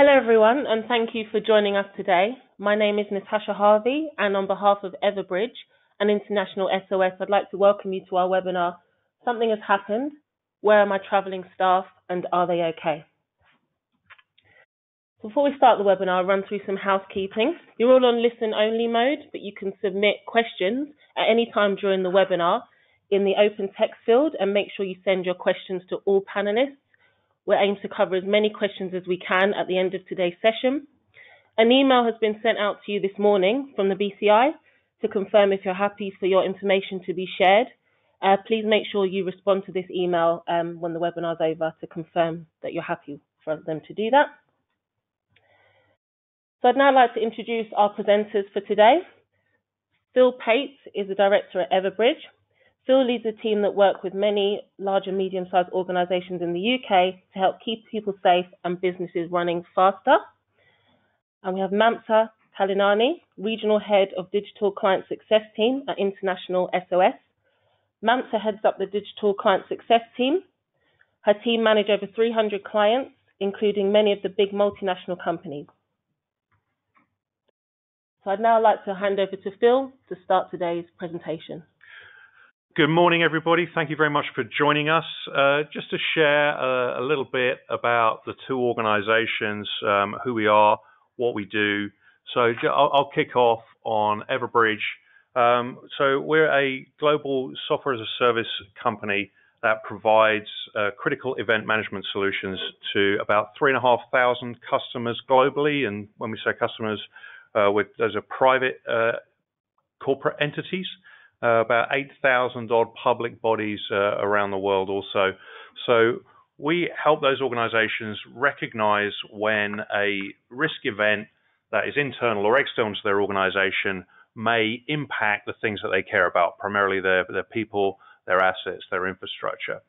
Hello, everyone, and thank you for joining us today. My name is Natasha Harvey, and on behalf of Everbridge and International SOS, I'd like to welcome you to our webinar, Something Has Happened, Where Are My Travelling Staff, and Are They OK? Before we start the webinar, I'll run through some housekeeping. You're all on listen-only mode, but you can submit questions at any time during the webinar in the open text field, and make sure you send your questions to all panelists we aim to cover as many questions as we can at the end of today's session. An email has been sent out to you this morning from the BCI to confirm if you're happy for your information to be shared. Uh, please make sure you respond to this email um, when the webinar is over to confirm that you're happy for them to do that. So I'd now like to introduce our presenters for today. Phil Pate is the director at Everbridge. Phil leads a team that work with many large and medium-sized organisations in the UK to help keep people safe and businesses running faster. And we have Mamta Kalinani, Regional Head of Digital Client Success Team at International SOS. Mamta heads up the Digital Client Success Team. Her team manage over 300 clients, including many of the big multinational companies. So I'd now like to hand over to Phil to start today's presentation. Good morning, everybody. Thank you very much for joining us. Uh, just to share a, a, little bit about the two organizations, um, who we are, what we do. So I'll, I'll kick off on Everbridge. Um, so we're a global software as a service company that provides uh, critical event management solutions to about 3,500 customers globally. And when we say customers, uh, with, those are private uh, corporate entities uh, about 8,000 odd public bodies uh, around the world also. So we help those organizations recognize when a risk event that is internal or external to their organization may impact the things that they care about, primarily their, their people, their assets, their infrastructure.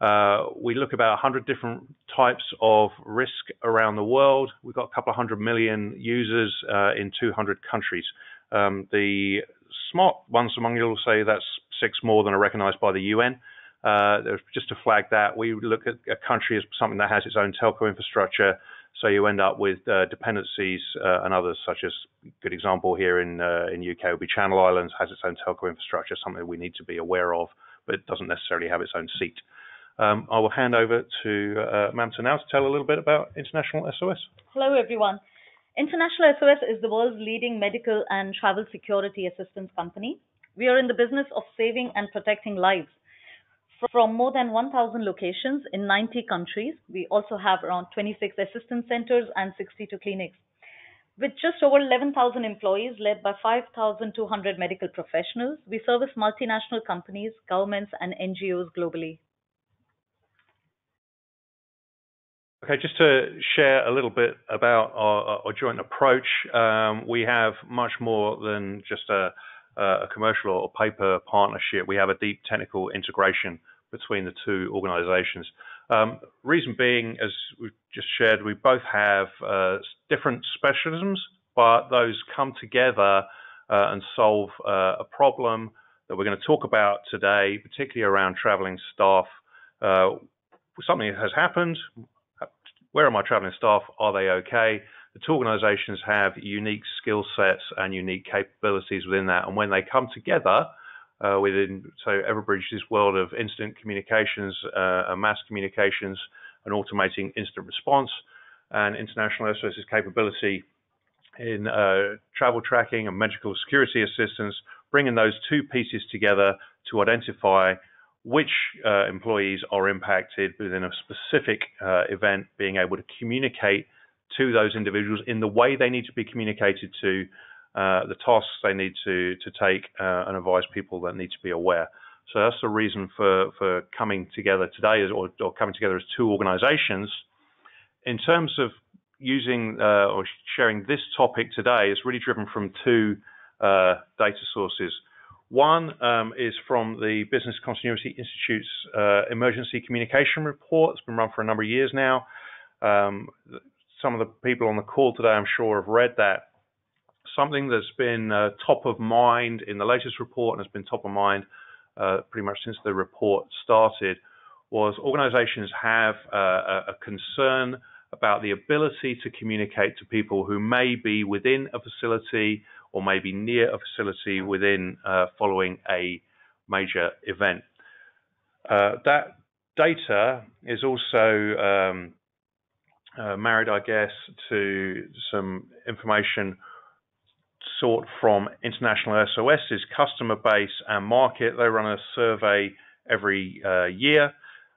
Uh, we look about 100 different types of risk around the world. We've got a couple of hundred million users uh, in 200 countries. Um, the smart ones among you will say that's six more than are recognized by the UN. Uh, just to flag that, we look at a country as something that has its own telco infrastructure, so you end up with uh, dependencies uh, and others, such as good example here in uh, in UK would be Channel Islands has its own telco infrastructure, something we need to be aware of, but it doesn't necessarily have its own seat. Um, I will hand over to uh, Mamta now to tell a little bit about International SOS. Hello, everyone. International SOS is the world's leading medical and travel security assistance company. We are in the business of saving and protecting lives. From more than 1,000 locations in 90 countries, we also have around 26 assistance centers and 62 clinics. With just over 11,000 employees led by 5,200 medical professionals, we service multinational companies, governments, and NGOs globally. Okay, just to share a little bit about our, joint approach, um, we have much more than just a, commercial or paper partnership. We have a deep technical integration between the two organizations. Um, reason being, as we've just shared, we both have uh, different specialisms, but those come together uh, and solve uh, a problem that we're going to talk about today, particularly around traveling staff. Something has happened, where are my traveling staff? Are they okay? The two organizations have unique skill sets and unique capabilities within that. And when they come together uh, within, so Everbridge's world of instant communications uh, mass communications and automating instant response, and International SOS's capability in uh, travel tracking and medical security assistance, bringing those two pieces together to identify which uh, employees are impacted within a specific uh, event, being able to communicate to those individuals in the way they need to be communicated to, uh, the tasks they need to to take, uh, and advise people that need to be aware. So that's the reason for for coming together today, or, or coming together as two organisations. In terms of using uh, or sharing this topic today, it's really driven from two uh, data sources. One um, is from the Business Continuity Institute's uh, emergency communication report. It's been run for a number of years now. Um, some of the people on the call today, I'm sure, have read that. Something that's been uh, top of mind in the latest report and has been top of mind uh, pretty much since the report started was organizations have a concern about the ability to communicate to people who may be within a facility or maybe near a facility within uh, following a major event. Uh, that data is also um, uh, married, I guess, to some information sought from International SOS's customer base and market. They run a survey every uh, year,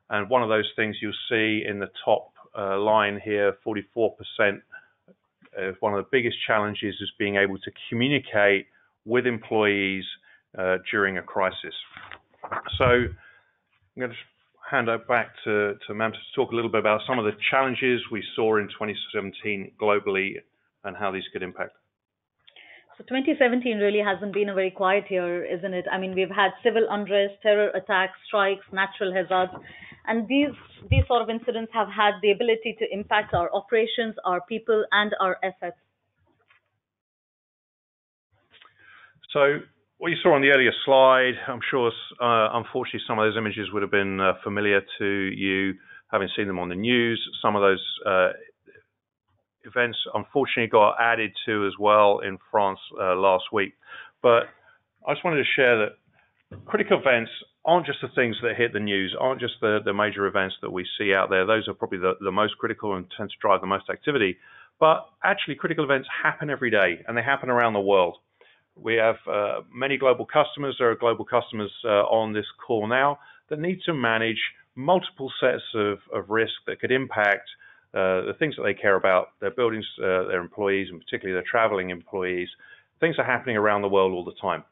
and one of those things you'll see in the top uh, line here, 44%. One of the biggest challenges is being able to communicate with employees uh, during a crisis. So I'm going to hand it back to, to Mamta to talk a little bit about some of the challenges we saw in 2017 globally and how these could impact. So 2017 really hasn't been a very quiet year, isn't it? I mean, we've had civil unrest, terror attacks, strikes, natural hazards, and these these sort of incidents have had the ability to impact our operations, our people, and our assets. So what you saw on the earlier slide, I'm sure, uh, unfortunately, some of those images would have been uh, familiar to you, having seen them on the news. Some of those uh, events, unfortunately, got added to as well in France uh, last week. But I just wanted to share that critical events aren't just the things that hit the news, aren't just the, the major events that we see out there. Those are probably the, the most critical and tend to drive the most activity. But actually, critical events happen every day and they happen around the world. We have uh, many global customers. There are global customers uh, on this call now that need to manage multiple sets of, of risk that could impact uh, the things that they care about, their buildings, uh, their employees, and particularly their traveling employees. Things are happening around the world all the time.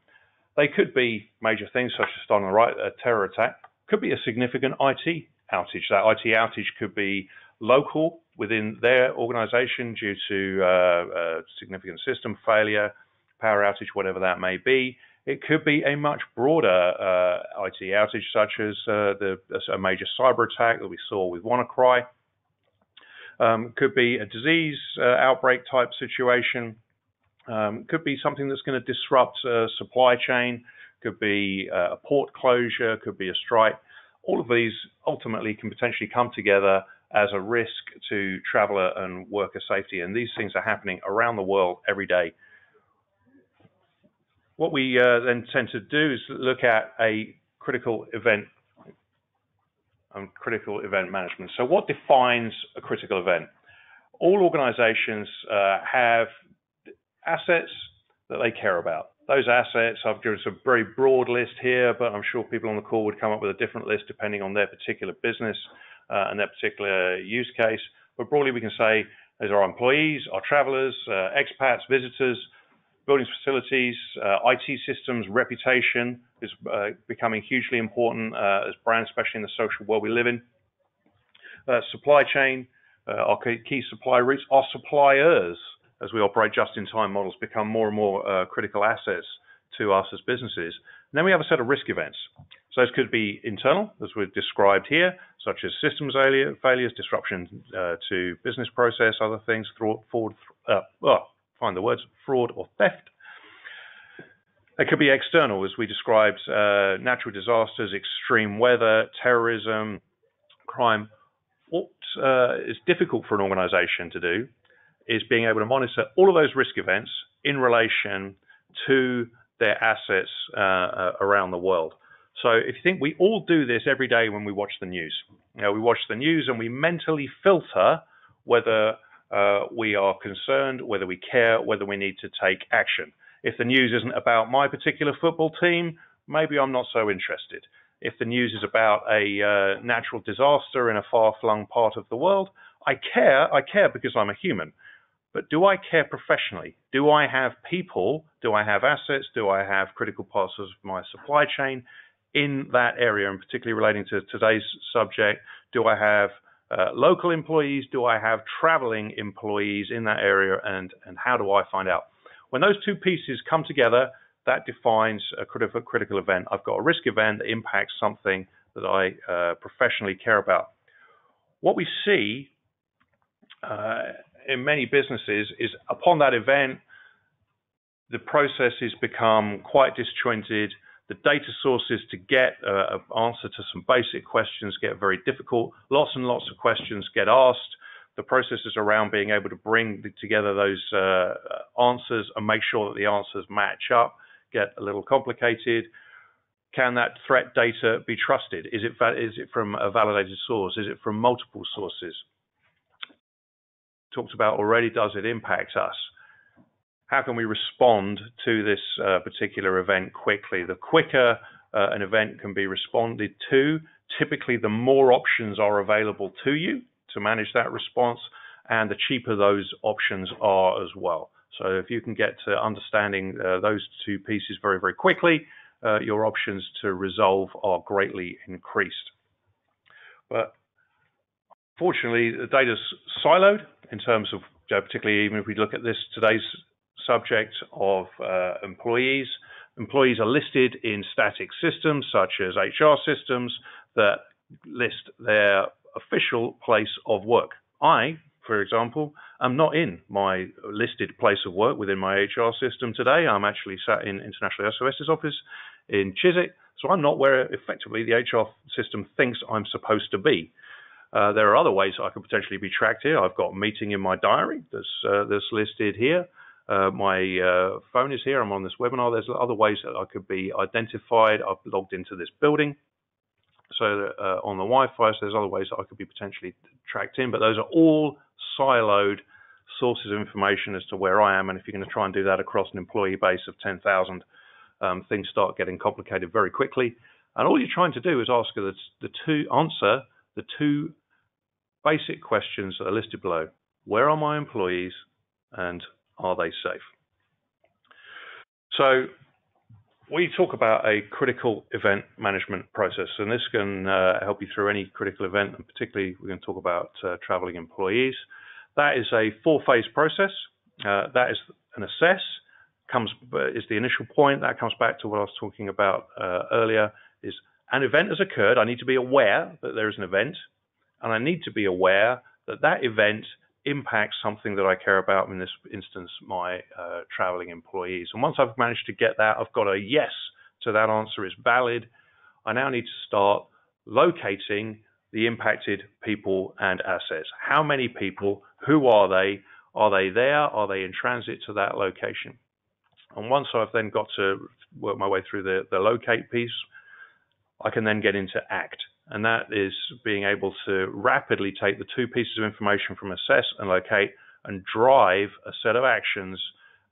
They could be major things such as on the right, a terror attack, could be a significant IT outage. That IT outage could be local within their organization due to uh, significant system failure, power outage, whatever that may be. It could be a much broader uh, IT outage, such as uh, the, a major cyber attack that we saw with WannaCry. Um, could be a disease uh, outbreak type situation. Um, could be something that's going to disrupt a supply chain. Could be uh, a port closure. Could be a strike. All of these ultimately can potentially come together as a risk to traveler and worker safety. And these things are happening around the world every day. What we uh, then tend to do is look at a critical event and critical event management. So what defines a critical event? All organizations uh, have assets that they care about. Those assets, I've given a very broad list here, but I'm sure people on the call would come up with a different list depending on their particular business uh, and their particular use case. But broadly, we can say those are our employees, our travelers, uh, expats, visitors, buildings, facilities, uh, IT systems, reputation is uh, becoming hugely important uh, as brands, especially in the social world we live in. Supply chain, our key supply routes, our suppliers, as we operate just-in-time models, become more and more critical assets to us as businesses. And then we have a set of risk events. So those could be internal, as we've described here, such as systems failures, disruption to business process, other things, find the words fraud or theft. It could be external, as we described, uh, natural disasters, extreme weather, terrorism, crime. What uh, is difficult for an organization to do is being able to monitor all of those risk events in relation to their assets uh, uh around the world. So if you think we all do this every day when we watch the news, you know, we watch the news and we mentally filter whether uh, we are concerned, whether we care, whether we need to take action. If the news isn't about my particular football team, maybe I'm not so interested. If the news is about a uh, natural disaster in a far-flung part of the world, I care. I care because I'm a human. But do I care professionally? Do I have people? Do I have assets? Do I have critical parts of my supply chain in that area, and particularly relating to today's subject? Do I have uh, local employees? Do I have traveling employees in that area? And, and how do I find out? When those two pieces come together, that defines a critical, critical event. I've got a risk event that impacts something that I uh, professionally care about. What we see uh, in many businesses is upon that event, the processes become quite disjointed the data sources to get uh, an answer to some basic questions get very difficult. Lots and lots of questions get asked. the processes around being able to bring together those uh, answers and make sure that the answers match up get a little complicated. Can that threat data be trusted? Is it, is it from a validated source? Is it from multiple sources? Talked about already, does it impact us? How can we respond to this uh, particular event quickly? The quicker uh, an event can be responded to, typically the more options are available to you to manage that response, and the cheaper those options are as well. So if you can get to understanding uh, those two pieces very, very quickly, uh, your options to resolve are greatly increased. But fortunately, the data's siloed in terms of, particularly even if we look at this today's subject of uh, employees. Employees are listed in static systems such as HR systems that list their official place of work. I, for example, am not in my listed place of work within my HR system today. I'm actually sat in International SOS's office in Chiswick, so I'm not where effectively the HR system thinks I'm supposed to be. Uh, there are other ways I could potentially be tracked here. I've got a meeting in my diary that's uh, that's listed here. Uh, my uh, phone is here. I'm on this webinar. There's other ways that I could be identified. I've logged into this building. So uh, on the Wi-Fi, so there's other ways that I could be potentially tracked in, but those are all siloed sources of information as to where I am. And if you're going to try and do that across an employee base of 10,000, um, things start getting complicated very quickly. And all you're trying to do is ask the, the two answer the two basic questions that are listed below. Where are my employees and are they safe? So we talk about a critical event management process, and this can uh, help you through any critical event, and particularly we're going to talk about uh, traveling employees. That is a four-phase process. Uh, that is an assess, comes is the initial point. That comes back to what I was talking about uh, earlier. Is an event has occurred. I need to be aware that there is an event, and I need to be aware that that event impacts something that I care about, in this instance, my uh, traveling employees. And once I've managed to get that, I've got a yes to that answer is valid. I now need to start locating the impacted people and assets. How many people? Who are they? Are they there? Are they in transit to that location? And once I've then got to work my way through the, the locate piece, I can then get into act and that is being able to rapidly take the two pieces of information from assess and locate and drive a set of actions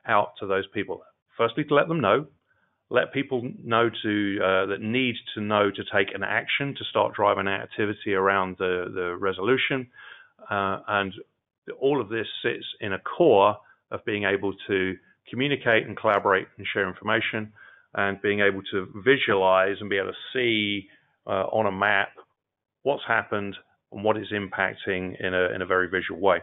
out to those people. Firstly, to let them know, let people know to uh, that need to know to take an action to start driving activity around the the resolution, uh, and all of this sits in a core of being able to communicate and collaborate and share information, and being able to visualize and be able to see uh, on a map what's happened and what is impacting in a, in a very visual way.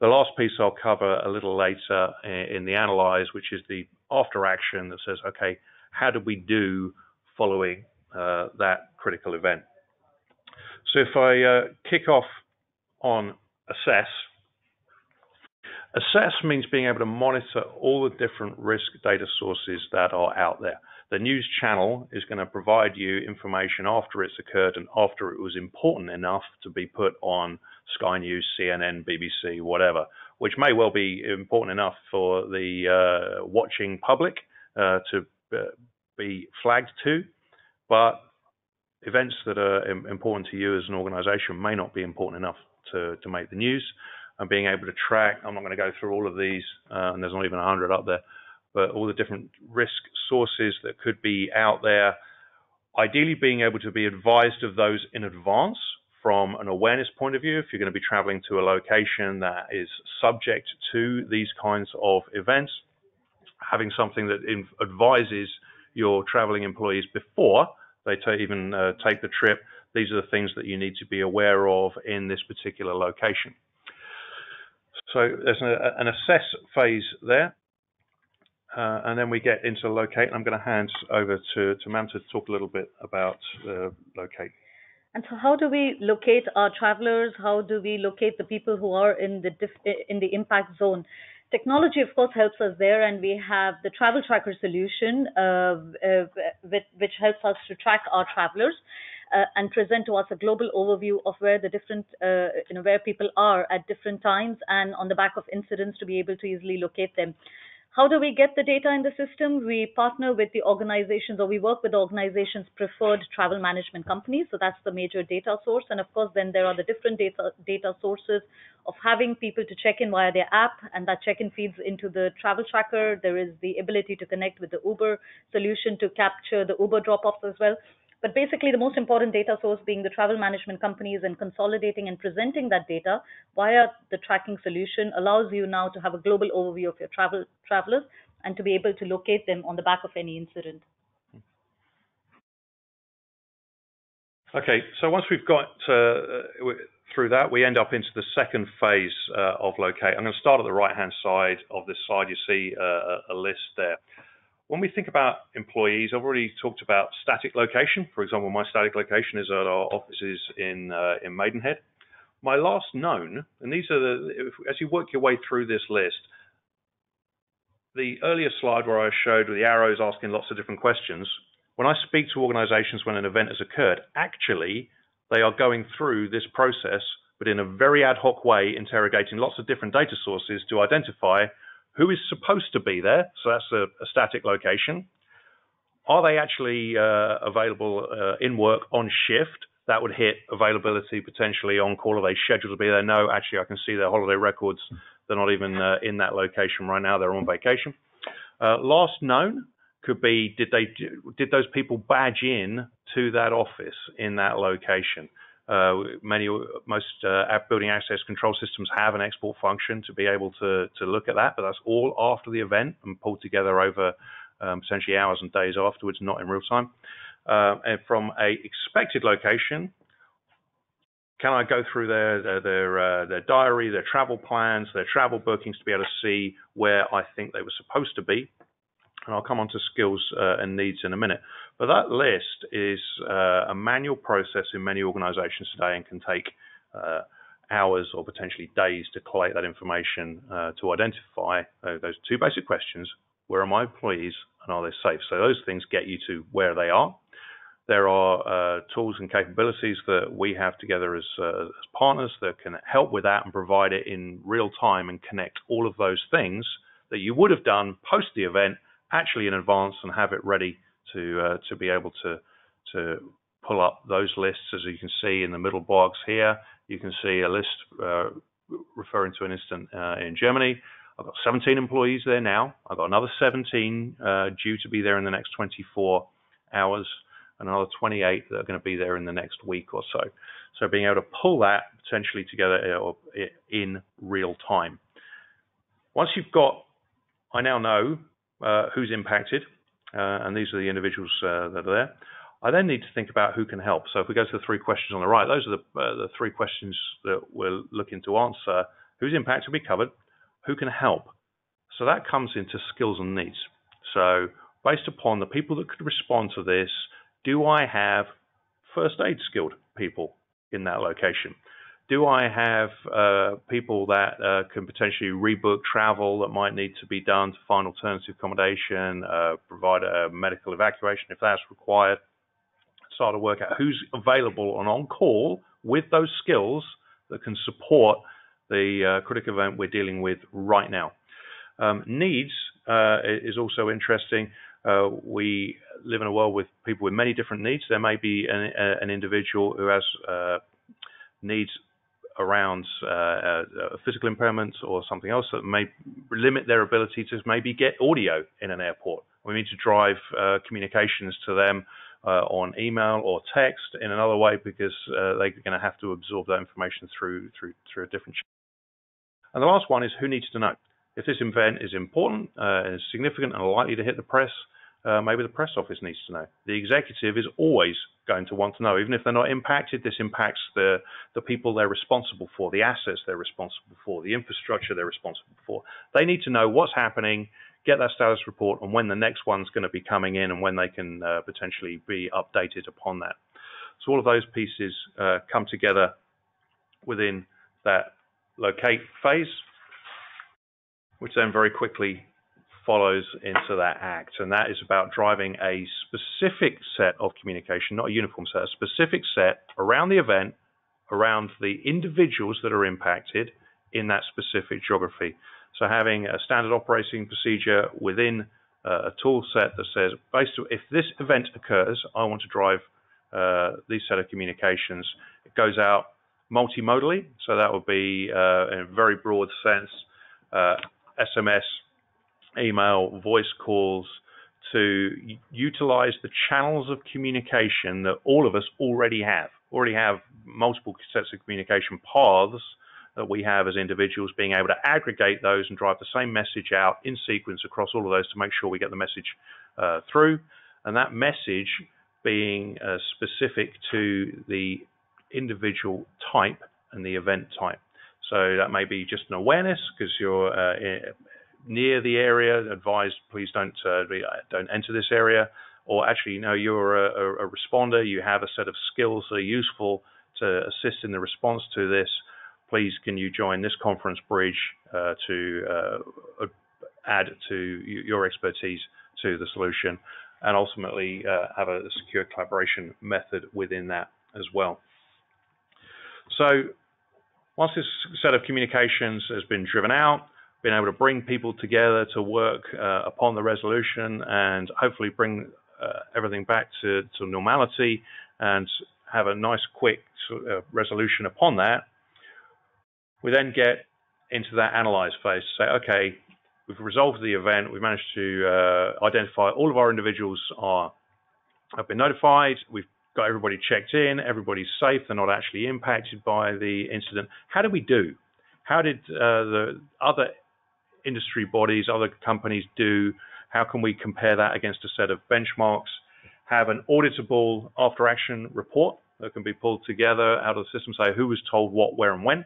The last piece I'll cover a little later in, the analyze, which is the after action that says, okay, how did we do following uh, that critical event? So if I uh, kick off on assess, assess means being able to monitor all the different risk data sources that are out there the news channel is going to provide you information after it's occurred and after it was important enough to be put on Sky News, CNN, BBC, whatever, which may well be important enough for the uh, watching public uh, to uh, be flagged to, but events that are important to you as an organization may not be important enough to, to make the news. And being able to track, I'm not going to go through all of these, uh, and there's not even 100 up there, but all the different risk sources that could be out there. Ideally, being able to be advised of those in advance from an awareness point of view, if you're going to be traveling to a location that is subject to these kinds of events, having something that advises your traveling employees before they even uh, take the trip. These are the things that you need to be aware of in this particular location. So there's an, an assess phase there. Uh, and then we get into locate. and I'm going to hand over to, to Mam to talk a little bit about uh, locate. And so, how do we locate our travelers? How do we locate the people who are in the in the impact zone? Technology, of course, helps us there, and we have the travel tracker solution, uh, uh which, which helps us to track our travelers. uh, and present to us a global overview of where the different, uh, you know, where people are at different times and on the back of incidents to be able to easily locate them. How do we get the data in the system? We partner with the organizations or we work with the organizations' preferred travel management companies. So that's the major data source. And of course, then there are the different data, data sources of having people to check in via their app and that check-in feeds into the travel tracker. There is the ability to connect with the Uber solution to capture the Uber drop-offs as well. But basically, the most important data source being the travel management companies and consolidating and presenting that data via the tracking solution allows you now to have a global overview of your travel travelers and to be able to locate them on the back of any incident. Okay, so once we've got uh, through that, we end up into the second phase uh, of locate. I'm going to start at the right-hand side of this slide. You see uh, a list there. When we think about employees, I've already talked about static location. For example, my static location is at our offices in uh, in Maidenhead. My last known, and these are the, if, as you work your way through this list, the earlier slide where I showed with the arrows asking lots of different questions, when I speak to organizations when an event has occurred, actually they are going through this process, but in a very ad hoc way, interrogating lots of different data sources to identify who is supposed to be there, so that's a, a static location. Are they actually uh, available uh, in work on shift? That would hit availability potentially on call. Are they scheduled to be there? No, actually, I can see their holiday records. They're not even uh, in that location right now. They're on vacation. Uh, last known could be did they did those people badge in to that office in that location? Uh, many, most uh, app building access control systems have an export function to be able to, to look at that, but that's all after the event and pulled together over um, potentially hours and days afterwards, not in real time. Uh, and from a expected location, can I go through their their their, uh, their, diary, their travel plans, their travel bookings to be able to see where I think they were supposed to be? And I'll come on to skills uh, and needs in a minute. But that list is uh, a manual process in many organizations today and can take uh, hours or potentially days to collate that information uh, to identify uh, those two basic questions where are my employees and are they safe? So those things get you to where they are. There are uh, tools and capabilities that we have together as, uh, as partners that can help with that and provide it in real time and connect all of those things that you would have done post the event actually in advance and have it ready to uh, to be able to to pull up those lists. As you can see in the middle box here, you can see a list uh, referring to an incident uh, in Germany. I've got 17 employees there now. I've got another 17 uh, due to be there in the next 24 hours, and another 28 that are going to be there in the next week or so. So being able to pull that potentially together uh, in real time. Once you've got, I now know uh, who's impacted, uh, and these are the individuals uh, that are there. I then need to think about who can help. So if we go to the three questions on the right, those are the, the three questions that we're looking to answer. Whose impact will be covered. Who can help? So that comes into skills and needs. So based upon the people that could respond to this, do I have first aid skilled people in that location? Do I have uh, people that uh, can potentially rebook travel that might need to be done to find alternative accommodation, uh, provide a medical evacuation if that's required, start to work out who's available and on call with those skills that can support the uh, critical event we're dealing with right now. Um, needs uh, is also interesting. Uh, we live in a world with people with many different needs. There may be an, an individual who has needs around uh, uh, physical impairments or something else that may limit their ability to maybe get audio in an airport. We need to drive uh, communications to them uh, on email or text in another way because uh, they're going to have to absorb that information through through through a different. Channel. And the last one is who needs to know. If this event is important, uh, is significant, and likely to hit the press, uh, maybe the press office needs to know. The executive is always going to want to know, even if they're not impacted. This impacts the the people they're responsible for, the assets they're responsible for, the infrastructure they're responsible for. They need to know what's happening, get that status report, and when the next one's going to be coming in, and when they can uh, potentially be updated upon that. So all of those pieces uh, come together within that locate phase, which then very quickly follows into that act, and that is about driving a specific set of communication, not a uniform set, a specific set around the event, around the individuals that are impacted in that specific geography. So having a standard operating procedure within uh, a tool set that says, based on if this event occurs, I want to drive uh, these set of communications. It goes out multimodally, so that would be uh, in a very broad sense, SMS, uh, email, voice calls, to utilize the channels of communication that all of us already have. Already have multiple sets of communication paths that we have as individuals, being able to aggregate those and drive the same message out in sequence across all of those to make sure we get the message uh, through. And that message being uh, specific to the individual type and the event type. So that may be just an awareness because you're uh, near the area. Advised, please don't uh, don't enter this area. Or actually, you know, you're a, a, responder. You have a set of skills that are useful to assist in the response to this. Please, can you join this conference bridge uh, to uh, add to your expertise to the solution, and ultimately uh, have a secure collaboration method within that as well. So once this set of communications has been driven out, been able to bring people together to work uh, upon the resolution and hopefully bring uh, everything back to, to, normality and have a nice quick uh, resolution upon that, we then get into that analyze phase. to Say, okay, we've resolved the event. We've managed to uh, identify all of our individuals are have been notified. We've got everybody checked in, everybody's safe, they're not actually impacted by the incident. How did we do? How did uh, the other industry bodies, other companies do? How can we compare that against a set of benchmarks? Have an auditable after action report that can be pulled together out of the system, say who was told what, where, and when.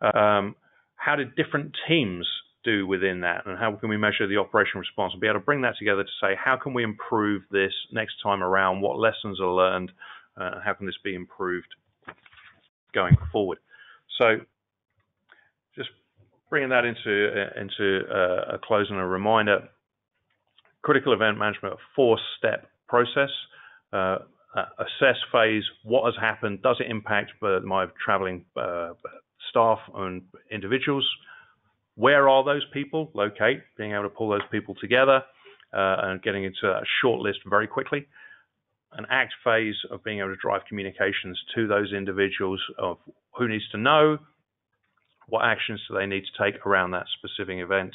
Um, how did different teams do within that, and how can we measure the operational response and be able to bring that together to say how can we improve this next time around? What lessons are learned? Uh, how can this be improved going forward? So, bringing that into uh, into uh, a close and a reminder. Critical event management, a four-step process. Uh, assess phase, what has happened? Does it impact my traveling uh, staff and individuals? Where are those people? Locate, being able to pull those people together uh, and getting into a short list very quickly. An act phase of being able to drive communications to those individuals of who needs to know, what actions do they need to take around that specific event,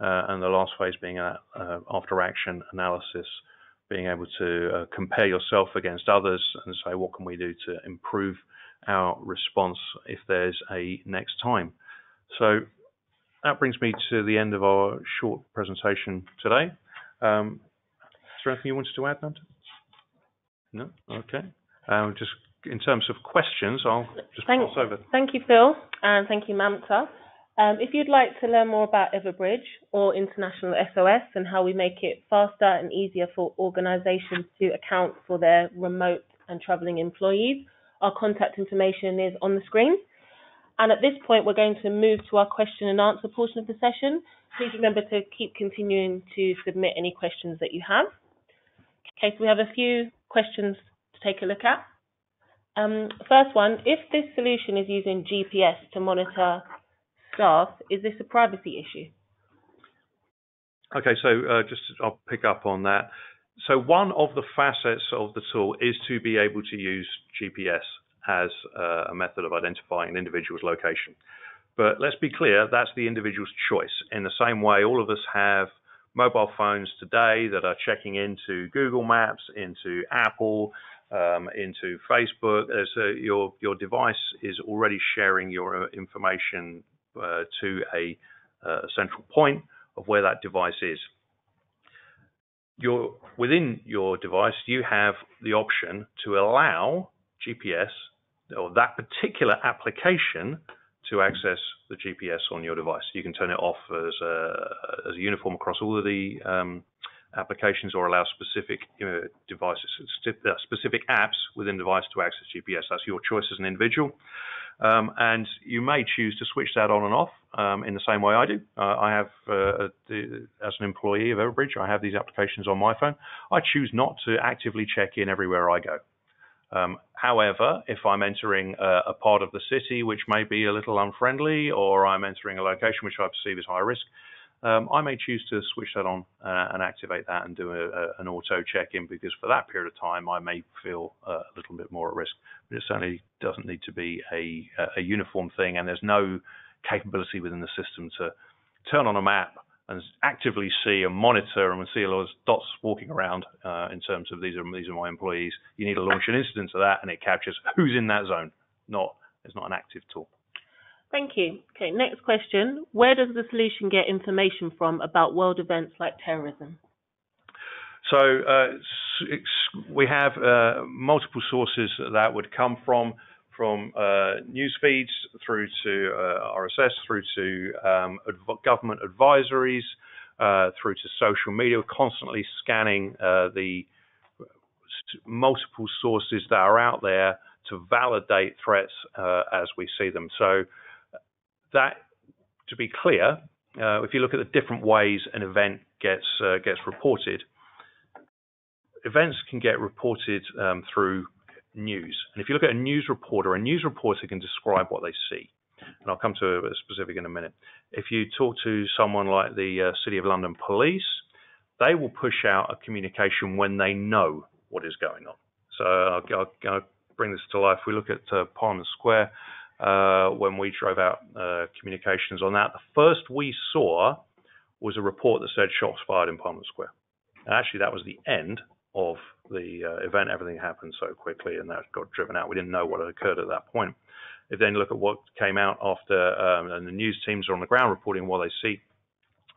uh, and the last phase being a, uh, after action analysis, being able to uh, compare yourself against others and say what can we do to improve our response if there's a next time. So that brings me to the end of our short presentation today. Um, is there anything you wanted to add, Mamta? No? Okay. Um, just in terms of questions, I'll just thank, pass over. Thank you, Phil, and thank you, Mamta. Um, if you'd like to learn more about Everbridge or International SOS and how we make it faster and easier for organisations to account for their remote and travelling employees, our contact information is on the screen. And at this point, we're going to move to our question and answer portion of the session. Please remember to keep continuing to submit any questions that you have. Okay, so we have a few questions to take a look at. Um, first one, if this solution is using GPS to monitor staff, is this a privacy issue? Okay, so uh, just I'll pick up on that. So one of the facets of the tool is to be able to use GPS as uh, a method of identifying an individual's location. But let's be clear, that's the individual's choice. In the same way, all of us have mobile phones today that are checking into Google Maps, into Apple, um, into Facebook. A, your your device is already sharing your uh, information uh, to a, a, uh, central point of where that device is. Your, within your device, you have the option to allow GPS or that particular application to access the GPS on your device. You can turn it off as a, as a uniform across all of the um, applications or allow specific uh, devices, specific apps within device to access GPS. That's your choice as an individual. Um, and you may choose to switch that on and off um, in the same way I do. Uh, I have, uh, the, as an employee of Everbridge, I have these applications on my phone. I choose not to actively check in everywhere I go. Um, however, if I'm entering a, a, part of the city which may be a little unfriendly, or I'm entering a location which I perceive as high risk, um, I may choose to switch that on uh, and activate that and do a, a, an auto check-in because for that period of time I may feel uh, a little bit more at risk. But it certainly doesn't need to be a, a uniform thing, and there's no capability within the system to turn on a map and actively see and monitor and see a lot of dots walking around uh, in terms of these are these are my employees. You need to launch an instance of that, and it captures who's in that zone. Not it's not an active tool. Thank you. Okay, next question. Where does the solution get information from about world events like terrorism? So uh, we have uh, multiple sources that would come from from uh, news feeds through to uh, RSS, through to um, adv government advisories, uh, through to social media. Constantly scanning uh, the multiple sources that are out there to validate threats as we see them. So that, to be clear, uh, if you look at the different ways an event gets gets reported, events can get reported um, through news. And if you look at a news reporter, a news reporter can describe what they see. And I'll come to a specific in a minute. If you talk to someone like the uh, City of London Police, they will push out a communication when they know what is going on. So I'll, I'll, I'll bring this to life. We look at uh, Parliament Square uh, when we drove out uh, communications on that. The first we saw was a report that said shots fired in Parliament Square. And actually, that was the end of the uh, event, everything happened so quickly and that got driven out. We didn't know what had occurred at that point. If then look at what came out after, um, and the news teams are on the ground reporting what they see,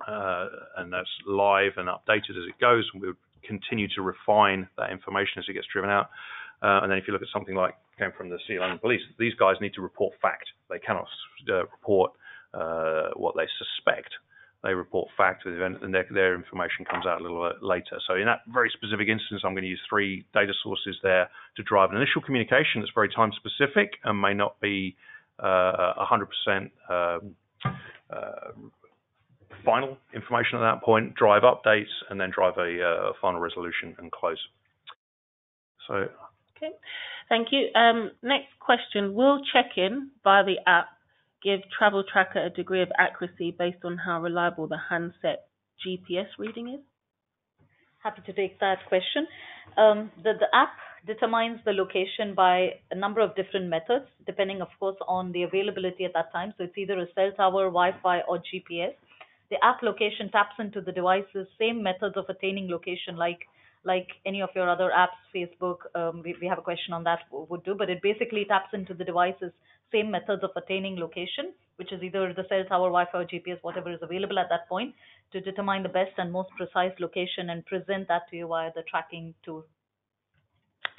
uh, and that's live and updated as it goes. And we would continue to refine that information as it gets driven out. Uh, and then if you look at something like came from the Sea London Police, these guys need to report fact. They cannot uh, report uh, what they suspect they report fact and their, their information comes out a little bit later. So in that very specific instance, I'm going to use three data sources there to drive an initial communication that's very time specific and may not be uh, 100% um, uh, final information at that point, drive updates, and then drive a uh, final resolution and close. So. Okay, thank you. Um, next question: Will check-in via the app give Travel Tracker a degree of accuracy based on how reliable the handset GPS reading is? Happy to take that question. Um, the, the app determines the location by a number of different methods, depending, of course, on the availability at that time. So it's either a cell tower, Wi-Fi, or GPS. The app location taps into the device's same methods of attaining location, like like any of your other apps, Facebook. Um, we, we have a question on that would do, but it basically taps into the device's same methods of attaining location, which is either the cell tower, Wi-Fi, or GPS, whatever is available at that point, to determine the best and most precise location and present that to you via the tracking tool.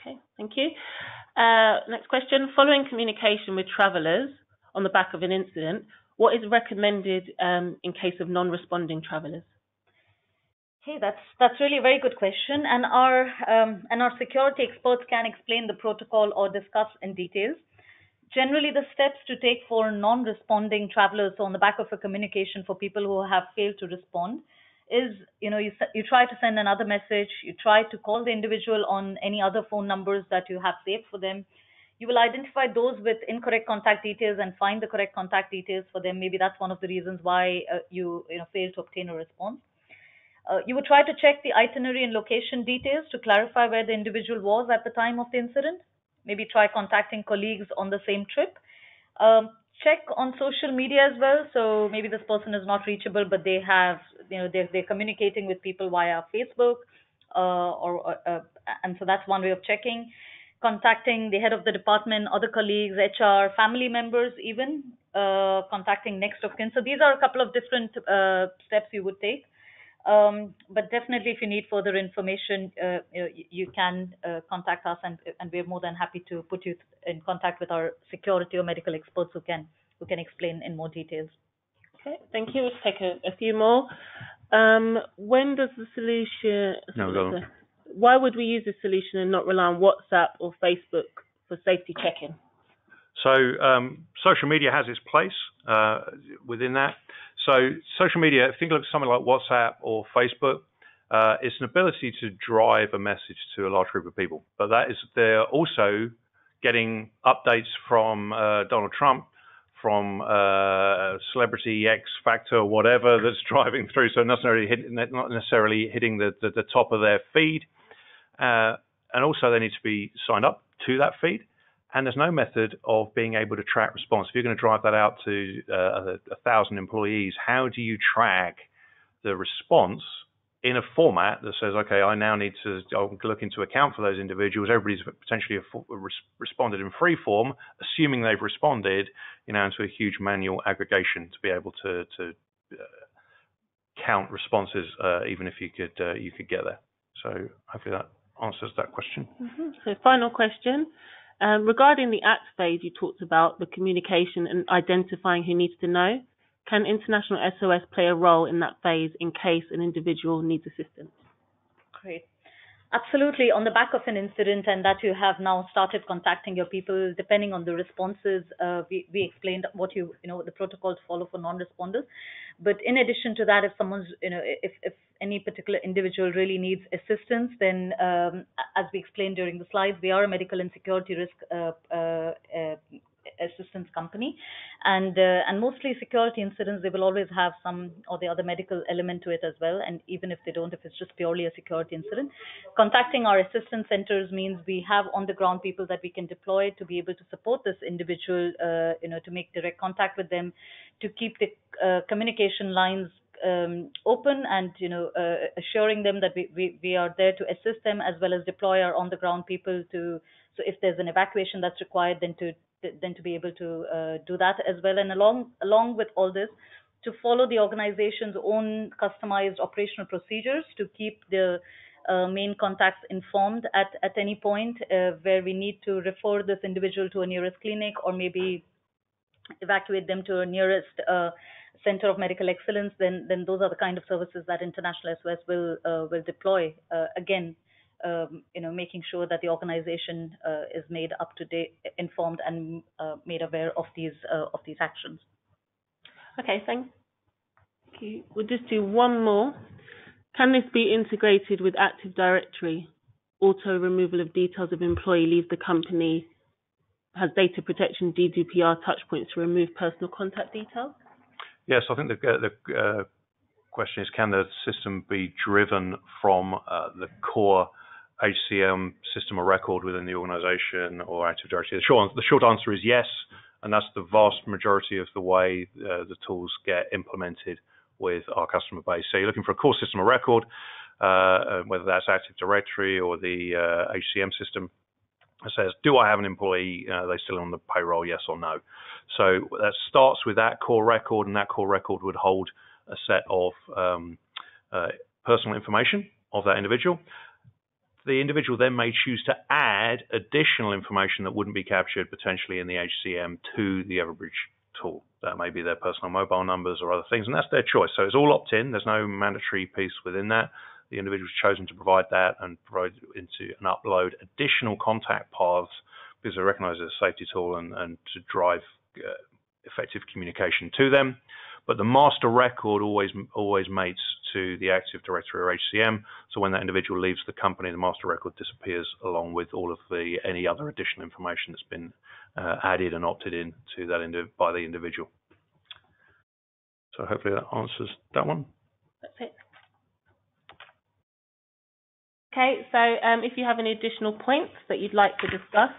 Okay, thank you. Uh, next question. Following communication with travellers on the back of an incident, what is recommended um, in case of non-responding travellers? Hey, that's that's really a very good question, and our um, and our security experts can explain the protocol or discuss in details. Generally the steps to take for non-responding travelers on the back of a communication for people who have failed to respond is you know you, you try to send another message you try to call the individual on any other phone numbers that you have saved for them. You will identify those with incorrect contact details and find the correct contact details for them. Maybe that's one of the reasons why uh, you you know failed to obtain a response uh, you would try to check the itinerary and location details to clarify where the individual was at the time of the incident maybe try contacting colleagues on the same trip. Um, check on social media as well. So maybe this person is not reachable, but they have, you know, they're, they're communicating with people via Facebook, uh, or, uh, and so that's one way of checking. Contacting the head of the department, other colleagues, HR, family members, even uh, contacting next of kin. So these are a couple of different uh, steps you would take. Um, but definitely, if you need further information, uh, you, you, can uh, contact us, and and we're more than happy to put you in contact with our security or medical experts who can who can explain in more details. Okay, thank you. Let's take a, a few more. Um, when does the solution? No, go. Why would we use this solution and not rely on WhatsApp or Facebook for safety checking? So um, social media has its place uh, within that. So social media, if you think of something like WhatsApp or Facebook. Uh, it's an ability to drive a message to a large group of people, but that is they're also getting updates from uh, Donald Trump, from uh, celebrity X Factor, whatever that's driving through. So not necessarily hit, not necessarily hitting the, the, the top of their feed, uh, and also they need to be signed up to that feed and there's no method of being able to track response. If you're going to drive that out to uh, a, a, thousand employees, how do you track the response in a format that says, okay, I now need to look into account for those individuals. Everybody's potentially responded in free form, assuming they've responded, you know, into a huge manual aggregation to be able to, to uh, count responses, uh, even if you could uh, you could get there. So hopefully that answers that question. Mm-hmm. So final question. Um, regarding the act phase, you talked about the communication and identifying who needs to know. Can International SOS play a role in that phase in case an individual needs assistance? Great. Absolutely. On the back of an incident and that you have now started contacting your people, depending on the responses, uh, we, we explained what you, you know, the protocol to follow for non-responders. But in addition to that, if someone's, you know, if, if any particular individual really needs assistance, then um, as we explained during the slides, we are a medical and security risk uh, uh, uh assistance company, and uh, and mostly security incidents they will always have some or the other medical element to it as well. And even if they don't, if it's just purely a security incident, contacting our assistance centers means we have on the ground people that we can deploy to be able to support this individual, uh, you know, to make direct contact with them, to keep the uh, communication lines um, open and you know uh, assuring them that we, we, we are there to assist them as well as deploy our on the ground people to so if there's an evacuation that's required then to then to be able to uh, do that as well. And along along with all this, to follow the organization's own customized operational procedures to keep the uh, main contacts informed at, at any point uh, where we need to refer this individual to a nearest clinic or maybe evacuate them to a nearest uh, center of medical excellence, then then those are the kind of services that International SOS will uh, will deploy. Uh, again, um, you know, making sure that the organization uh, is made up to date, informed, and uh, made aware of these uh, of these actions. Okay, thank you. We'll just do one more. Can this be integrated with Active Directory? Auto removal of details of employee leave the company has data protection GDPR touchpoints to remove personal contact details? Yes, I think the, the uh, question is can the system be driven from uh, the core HCM system of record within the organization or Active Directory? The short, the short answer is yes, and that's the vast majority of the way uh, the tools get implemented with our customer base. So you're looking for a core system of record, uh, whether that's Active Directory or the uh, HCM system. It says, do I have an employee? Uh, are they still on the payroll? Yes or no. So that starts with that core record, and that core record would hold a set of um, uh, personal information of that individual the individual then may choose to add additional information that wouldn't be captured potentially in the HCM to the Everbridge tool. That may be their personal mobile numbers or other things, and that's their choice. So it's all opt-in. There's no mandatory piece within that. The individual's chosen to provide that and provide into and upload additional contact paths because they recognize it as a safety tool and, and to drive uh, effective communication to them. But the master record always always mates to the Active Directory or HCM. So when that individual leaves the company, the master record disappears along with all of the any other additional information that's been uh, added and opted in to that by the individual. So hopefully that answers that one. That's it. Okay, so um, if you have any additional points that you'd like to discuss,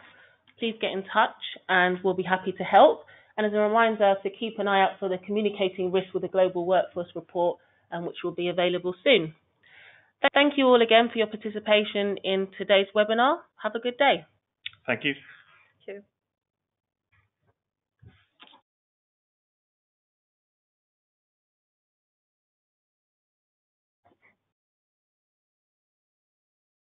please get in touch and we'll be happy to help. And as a reminder to keep an eye out for the Communicating Risk with the Global Workforce report, um, which will be available soon. Thank you all again for your participation in today's webinar. Have a good day. Thank you. Thank you.